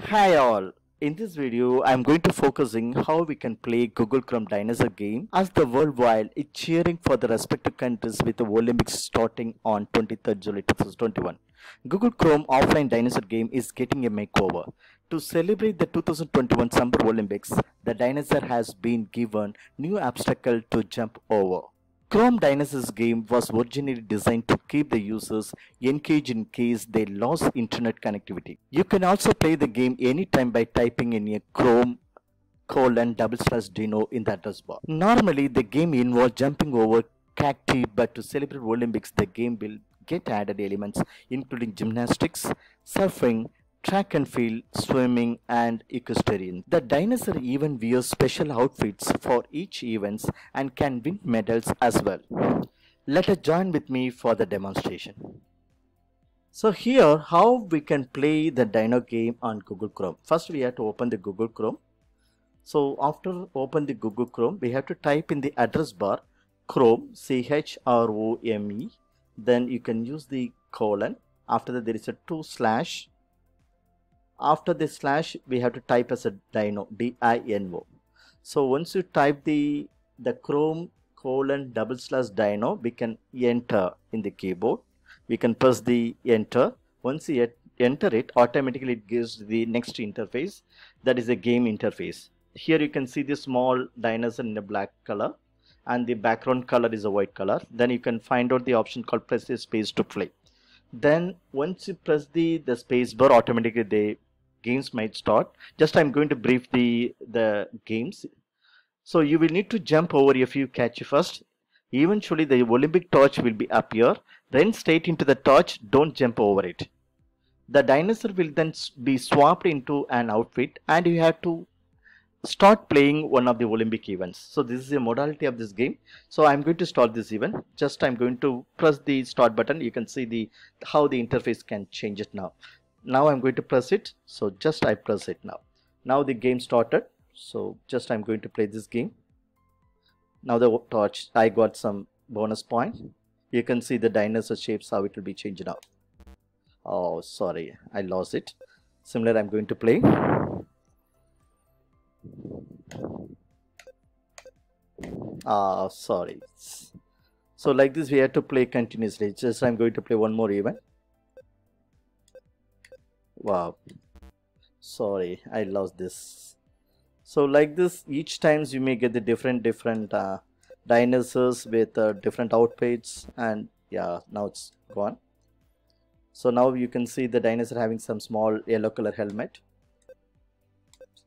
Hi all. In this video, I'm going to focusing how we can play Google Chrome Dinosaur game as the worldwide is cheering for the respective countries with the Olympics starting on 23rd July 2021. Google Chrome offline dinosaur game is getting a makeover. To celebrate the 2021 Summer Olympics, the dinosaur has been given new obstacle to jump over. Chrome Dinosaurs game was originally designed to keep the users engaged in case they lost internet connectivity. You can also play the game anytime by typing in a Chrome colon double slash dino in the address bar. Normally the game involves jumping over cacti but to celebrate Olympics the game will get added elements including gymnastics, surfing, track and field, swimming, and equestrian. The dinosaur even wears special outfits for each event and can win medals as well. Let us join with me for the demonstration. So here how we can play the dino game on Google Chrome. First we have to open the Google Chrome. So after open the Google Chrome we have to type in the address bar Chrome C-H-R-O-M-E then you can use the colon after that there is a two slash after the slash we have to type as a dino d-i-n-o so once you type the the chrome colon double slash dino we can enter in the keyboard. We can press the enter. Once you enter it automatically it gives the next interface. That is a game interface. Here you can see the small dinosaur in a black color and the background color is a white color. Then you can find out the option called press the space to play. Then once you press the the space bar automatically the games might start just i'm going to brief the the games so you will need to jump over a few catch first eventually the olympic torch will be up here then straight into the torch don't jump over it the dinosaur will then be swapped into an outfit and you have to start playing one of the Olympic events. So this is the modality of this game. So I'm going to start this event. Just I'm going to press the start button. You can see the how the interface can change it now. Now I'm going to press it. So just I press it now. Now the game started. So just I'm going to play this game. Now the torch, I got some bonus point. You can see the dinosaur shapes how it will be changed now. Oh, sorry, I lost it. Similar, I'm going to play. Ah, sorry. So like this, we have to play continuously. Just I'm going to play one more event. Wow. Sorry, I lost this. So like this, each times you may get the different different uh, dinosaurs with uh, different outfits, and yeah, now it's gone. So now you can see the dinosaur having some small yellow color helmet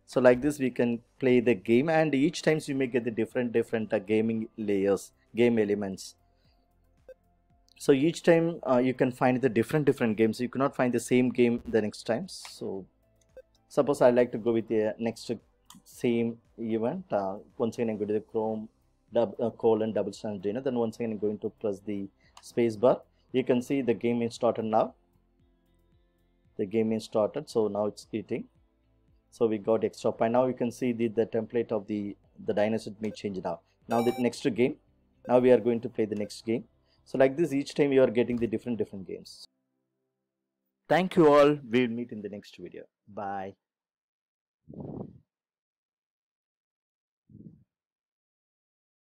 so like this we can play the game and each times you may get the different different uh, gaming layers game elements so each time uh, you can find the different different games. You cannot find the same game the next time. So suppose i like to go with the next same event uh, once again i'm going to the chrome dub, uh, colon double slash dino then once again i'm going to press the space bar. You can see the game is started now. The game is started so now it's eating. So we got extra pie now you can see the, the template of the the dinosaur may change now. Now the next game. Now we are going to play the next game so like this each time you are getting the different different games. Thank you all. We'll meet in the next video. Bye